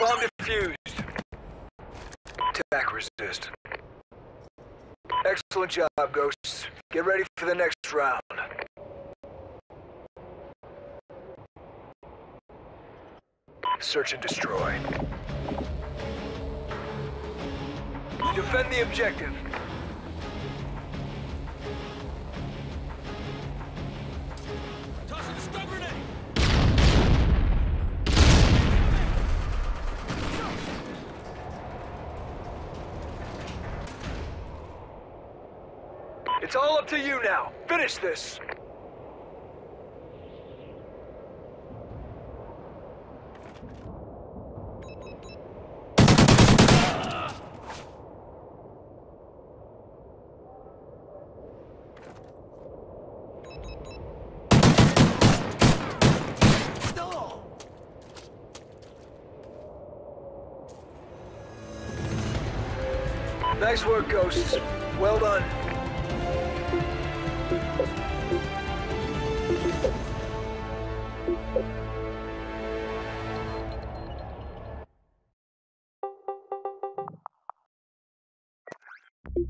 defused. Attack resist. Excellent job, Ghosts. Get ready for the next round. Search and destroy. Defend the objective. It's all up to you now. Finish this. Nice work, Ghosts. Well done. you